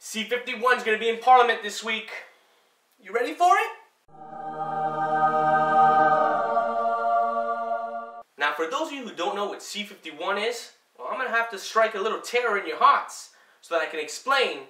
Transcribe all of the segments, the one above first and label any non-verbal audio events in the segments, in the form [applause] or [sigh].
C51 is going to be in Parliament this week. You ready for it? Now, for those of you who don't know what C51 is, well, I'm going to have to strike a little terror in your hearts so that I can explain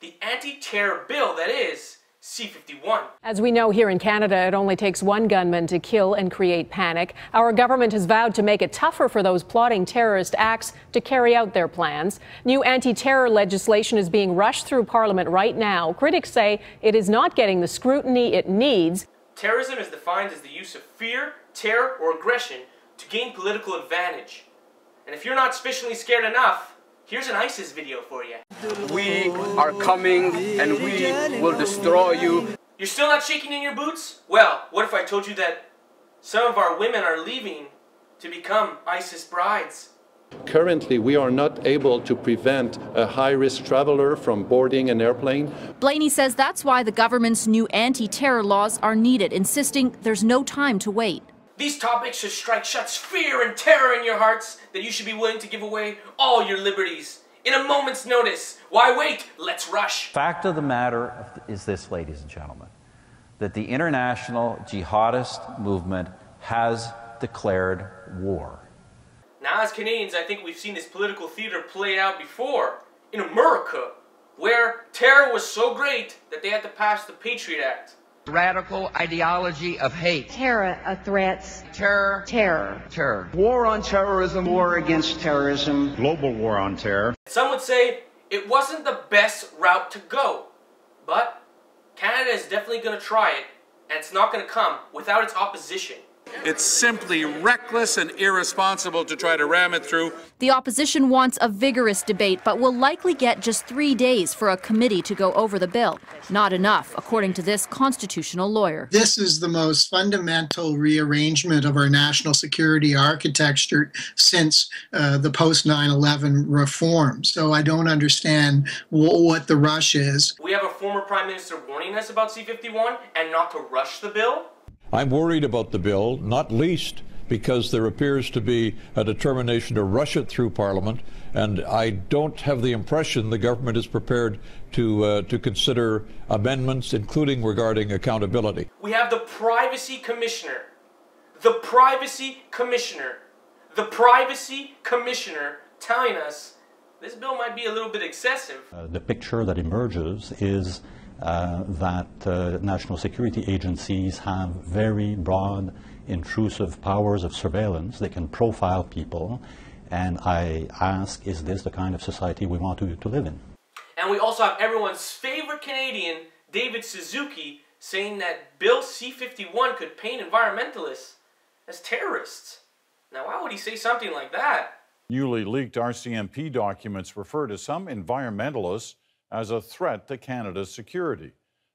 the anti-terror bill that is C-51. As we know here in Canada, it only takes one gunman to kill and create panic. Our government has vowed to make it tougher for those plotting terrorist acts to carry out their plans. New anti-terror legislation is being rushed through Parliament right now. Critics say it is not getting the scrutiny it needs. Terrorism is defined as the use of fear, terror, or aggression to gain political advantage. And if you're not sufficiently scared enough, Here's an ISIS video for you. We are coming and we will destroy you. You're still not shaking in your boots? Well, what if I told you that some of our women are leaving to become ISIS brides? Currently, we are not able to prevent a high risk traveler from boarding an airplane. Blaney says that's why the government's new anti terror laws are needed, insisting there's no time to wait. These topics should strike such fear and terror in your hearts that you should be willing to give away all your liberties in a moment's notice. Why wait? Let's rush. Fact of the matter is this, ladies and gentlemen, that the international jihadist movement has declared war. Now, as Canadians, I think we've seen this political theater play out before in America, where terror was so great that they had to pass the Patriot Act radical ideology of hate. Terror of threats. Terror. Terror. Terror. War on terrorism. War against terrorism. Global war on terror. Some would say it wasn't the best route to go. But Canada is definitely going to try it, and it's not going to come without its opposition. It's simply reckless and irresponsible to try to ram it through. The opposition wants a vigorous debate, but will likely get just three days for a committee to go over the bill. Not enough, according to this constitutional lawyer. This is the most fundamental rearrangement of our national security architecture since uh, the post 9 11 reform. So I don't understand what the rush is. We have a former prime minister warning us about C 51 and not to rush the bill. I'm worried about the bill, not least because there appears to be a determination to rush it through Parliament, and I don't have the impression the government is prepared to uh, to consider amendments, including regarding accountability. We have the Privacy Commissioner, the Privacy Commissioner, the Privacy Commissioner telling us this bill might be a little bit excessive. Uh, the picture that emerges is uh, that uh, national security agencies have very broad, intrusive powers of surveillance. They can profile people. And I ask, is this the kind of society we want to, to live in? And we also have everyone's favorite Canadian, David Suzuki, saying that Bill C-51 could paint environmentalists as terrorists. Now, why would he say something like that? Newly leaked RCMP documents refer to some environmentalists as a threat to Canada's security.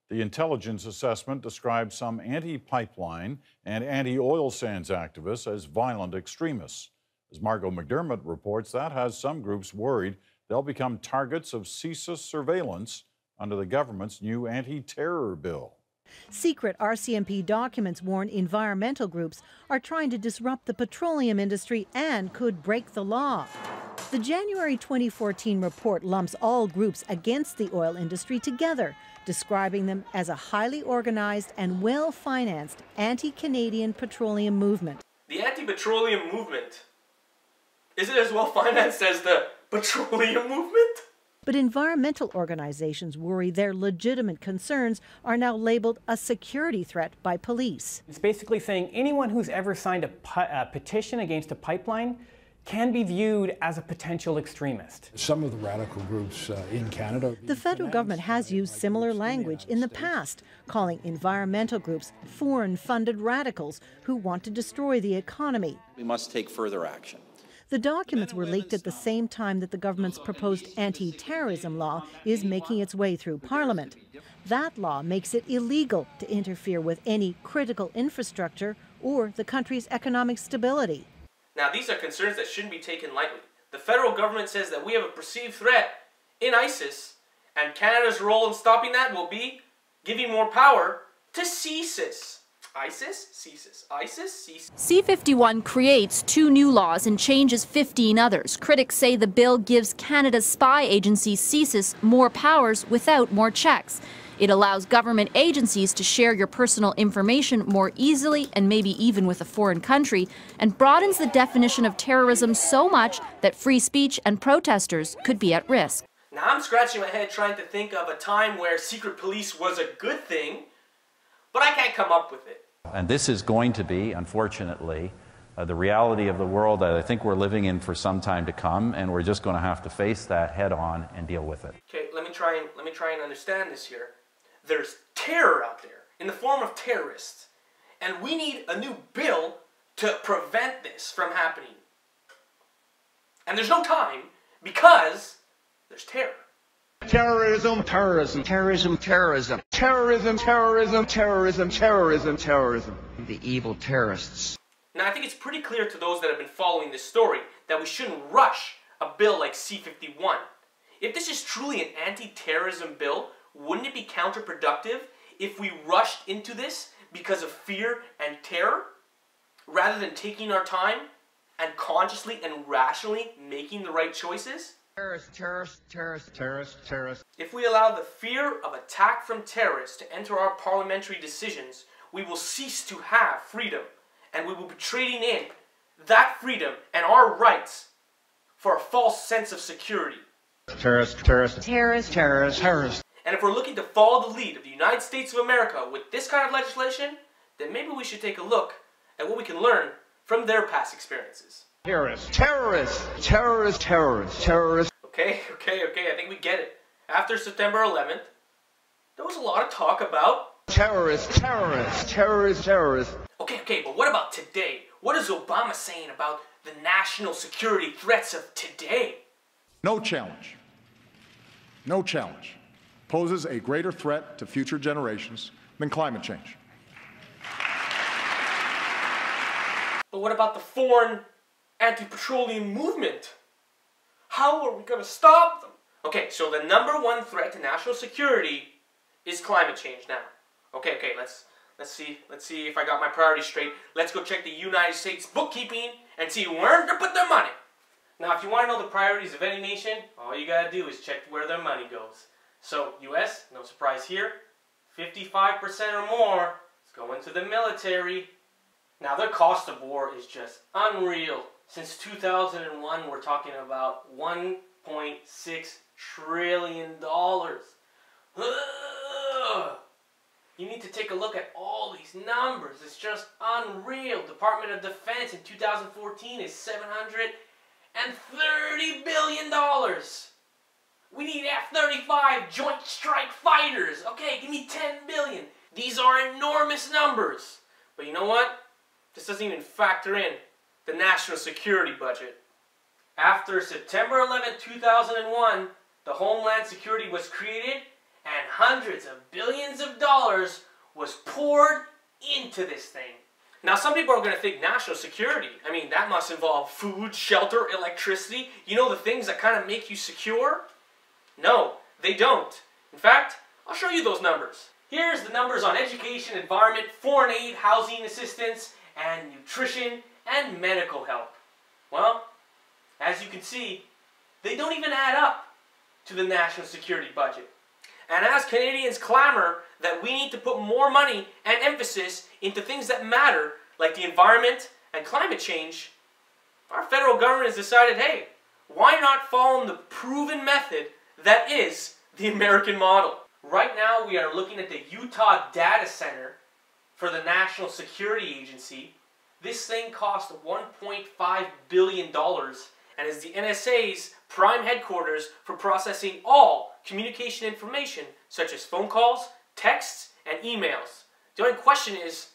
The intelligence assessment describes some anti pipeline and anti oil sands activists as violent extremists. As Margo McDiarmid reports, that has some groups worried they'll become targets of CSIS surveillance under the government's new anti terror bill. Secret RCMP documents warn environmental groups are trying to disrupt the petroleum industry and could break the law. The January 2014 report lumps all groups against the oil industry together, describing them as a highly organized and well financed anti Canadian petroleum movement. The anti petroleum movement? Is it as well financed as the petroleum movement? But environmental organizations worry their legitimate concerns are now labeled a security threat by police. It's basically saying anyone who's ever signed a, a petition against a pipeline can be viewed as a potential extremist. Some of the radical groups uh, in Canada. The federal government has used similar language in the past, calling environmental groups foreign funded radicals who want to destroy the economy. We must take further action. The documents were leaked at the same time that the government's proposed anti terrorism law is making its way through Parliament. That law makes it illegal to interfere with any critical infrastructure or the country's economic stability. Now, these are concerns that shouldn't be taken lightly. The federal government says that we have a perceived threat in ISIS, and Canada's role in stopping that will be giving more power to CSIS. ISIS? CSIS. ISIS? CSIS. C51 creates two new laws and changes 15 others. Critics say the bill gives Canada's spy agency CSIS more powers without more checks. It allows government agencies to share your personal information more easily and maybe even with a foreign country, and broadens the definition of terrorism so much that free speech and protesters could be at risk. Now I'm scratching my head trying to think of a time where secret police was a good thing, but I can't come up with it. And this is going to be, unfortunately, uh, the reality of the world that I think we're living in for some time to come, and we're just going to have to face that head on and deal with it. Okay, let me try and let me try and understand this here. There's terror out there in the form of terrorists, and we need a new bill to prevent this from happening. And there's no time because there's terror. Terrorism, terrorism, terrorism, terrorism, terrorism, terrorism, terrorism, terrorism, terrorism. The evil terrorists. Now, I think it's pretty clear to those that have been following this story that we shouldn't rush a bill like C-51. If this is truly an anti-terrorism bill, wouldn't it be counterproductive if we rushed into this because of fear and terror, rather than taking our time and consciously and rationally making the right choices? Terrorists, terrorists, terrorists, terrorists, terrorists. If we allow the fear of attack from terrorists to enter our parliamentary decisions, we will cease to have freedom, and we will be trading in that freedom and our rights for a false sense of security. Terrorists, terrorists, terrorists, terrorists, terrorists. And if we're looking to follow the lead of the United States of America with this kind of legislation, then maybe we should take a look at what we can learn from their past experiences. Terrorists, terrorists, terrorists, terrorists, terrorists. Okay, okay, okay, I think we get it. After September 11th, there was a lot of talk about terrorists, terrorists, terrorists, terrorists. Okay, okay, but what about today? What is Obama saying about the national security threats of today? No challenge, no challenge poses a greater threat to future generations than climate change. But what about the foreign anti-petroleum movement? How are we going to stop them? Okay, so the number one threat to national security is climate change now. Okay, okay, let's let's see let's see if I got my priorities straight. Let's go check the United States bookkeeping and see where to put their money. Now, if you want to know the priorities of any nation, all you gotta do is check where their money goes. So, U.S., no surprise here, 55% or more is going to the military. Now, their cost of war is just unreal. Since 2001, we're talking about 1.6 trillion dollars. [sighs] You need to take a look at all these numbers. It's just unreal. Department of Defense in 2014 is 730 billion dollars. We need F-35 Joint Strike Fighters. Okay, give me 10 billion. These are enormous numbers. But you know what? This doesn't even factor in the national security budget. After September 11, 2001, the Homeland Security was created and hundreds of billions of dollars was poured into this thing. Now, some people are going to think national security. I mean, that must involve food, shelter, electricity. You know, the things that kind of make you secure? No, they don't. In fact, I'll show you those numbers. Here's the numbers on education, environment, foreign aid, housing assistance, and nutrition and medical help. Well, as you can see, they don't even add up to the national security budget. And as Canadians clamor that we need to put more money and emphasis into things that matter, like the environment and climate change, our federal government has decided, hey, why not follow the proven method that is the American model? Right now, we are looking at the Utah Data Center for the National Security Agency. This thing cost $1.5 billion and is the NSA's prime headquarters for processing all communication information such as phone calls, texts, and emails. The only question is,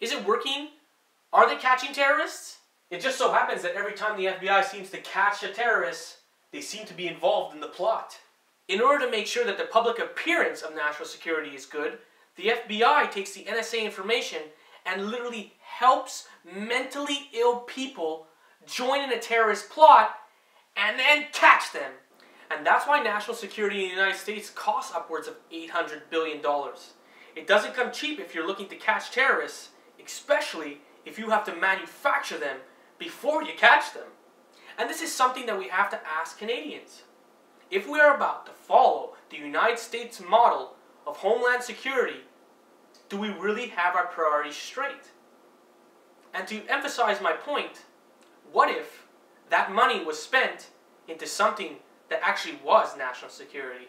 is it working? Are they catching terrorists? It just so happens that every time the FBI seems to catch a terrorist, they seem to be involved in the plot. In order to make sure that the public appearance of national security is good, the FBI takes the NSA information and literally helps mentally ill people join in a terrorist plot and then catch them. And that's why national security in the United States costs upwards of $800 billion. It doesn't come cheap if you're looking to catch terrorists, especially if you have to manufacture them before you catch them. And this is something that we have to ask Canadians. If we are about to follow the United States model of homeland security, do we really have our priorities straight? And to emphasize my point, what if that money was spent into something that actually was national security?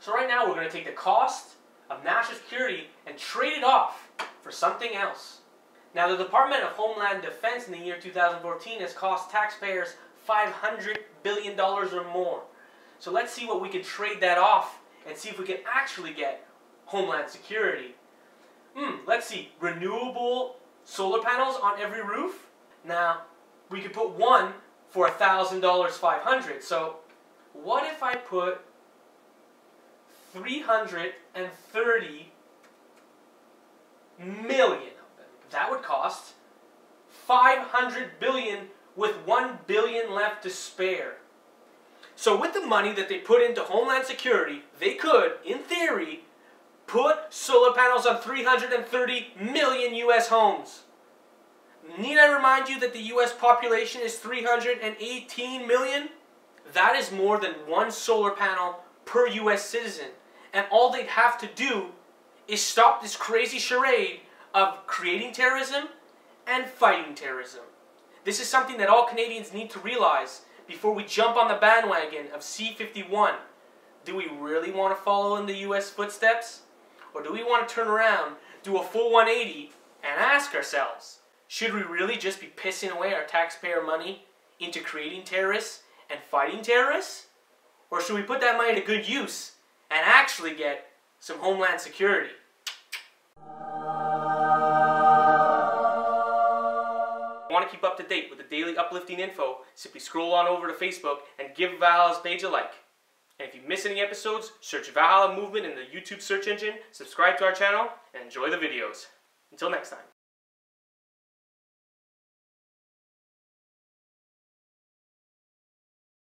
So right now we're going to take the cost of national security and trade it off for something else. Now the Department of Homeland Defense in the year 2014 has cost taxpayers $500 billion or more. So let's see what we can trade that off and see if we can actually get Homeland Security. Hmm, let's see, renewable solar panels on every roof? Now, we could put one for $1,000, 500 So what if I put 330 million of them? That would cost 500 billion with 1 billion left to spare. So with the money that they put into Homeland Security, they could, in theory, put solar panels on 330 million US homes. Need I remind you that the US population is 318 million? That is more than one solar panel per US citizen. And all they'd have to do is stop this crazy charade of creating terrorism and fighting terrorism. This is something that all Canadians need to realize before we jump on the bandwagon of C-51. Do we really want to follow in the US footsteps? Or do we want to turn around, do a full 180, and ask ourselves, should we really just be pissing away our taxpayer money into creating terrorists and fighting terrorists? Or should we put that money to good use and actually get some homeland security? Want to keep up to date with the daily uplifting info, simply scroll on over to Facebook and give Val's page a like. And if you miss any episodes, search Valhalla Movement in the YouTube search engine, subscribe to our channel, and enjoy the videos. Until next time.